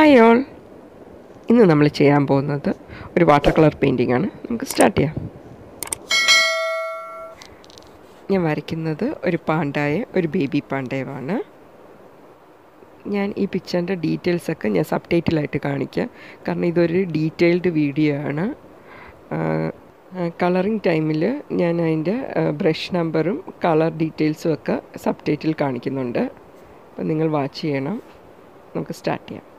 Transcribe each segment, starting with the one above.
Hi all ഇന്ന് നമ്മൾ ചെയ്യാൻ പോകുന്നത് ഒരു വാട്ടർ കളർ പെയിന്റിംഗ് ആണ്. നമുക്ക് സ്റ്റാർട്ട് ചെയ്യാം. ഞാൻ വരയ്ക്കുന്നത് ഒരു പാണ്ടായ ഒരു ബേബി പാണ്ടയമാണ് ഞാൻ ഈ പിക്ചറിന്റെ ഡീറ്റെയിൽസൊക്കെ ഞാൻ സബ് ടൈറ്റിലായിട്ട് കാണിക്കാം. കാരണം ഇതൊരു ഡീറ്റെയിൽഡ് വീഡിയോ ആണ്. കളറിങ് ടൈമിൽ ഞാൻ അതിന്റെ ബ്രഷ് നമ്പറും കളർ ഡീറ്റെയിൽസും ഒക്കെ സബ് ടൈറ്റിൽ കാണിക്കുന്നുണ്ട്. അപ്പോൾ നിങ്ങൾ വാച്ച് ചെയ്യണം. നമുക്ക് സ്റ്റാർട്ട് ചെയ്യാം.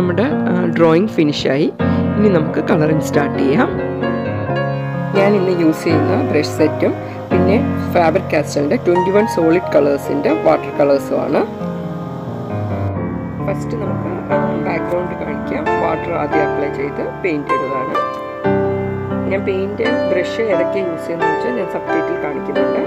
നമ്മുടെ ഡ്രോയിങ് ഫിനിഷായി ഇനി നമുക്ക് കളറിങ് സ്റ്റാർട്ട് ചെയ്യാം. ഞാൻ ഇന്ന് യൂസ് ചെയ്യുന്ന ബ്രഷ് സെറ്റും പിന്നെ ഫാബ്രിക് കാസ്റ്റലിന്റെ ട്വന്റി വൺ സോളിഡ് കളേഴ്സിന്റെ വാട്ടർ കളേഴ്സുമാണ് ഫസ്റ്റ് നമുക്ക് ബാക്ക്ഗ്രൗണ്ട് കാണിക്കാം. വാട്ടർ ആദ്യം അപ്ലൈ ചെയ്ത് പെയിന്റ് ഇടുന്നതാണ്. ഞാൻ പെയിന്റ് ബ്രഷ് ഏതൊക്കെ യൂസ് ചെയ്യുന്നതെന്ന് വെച്ചാൽ ഞാൻ സബ്ജക്റ്റിൽ കാണിക്കുന്നുണ്ട്.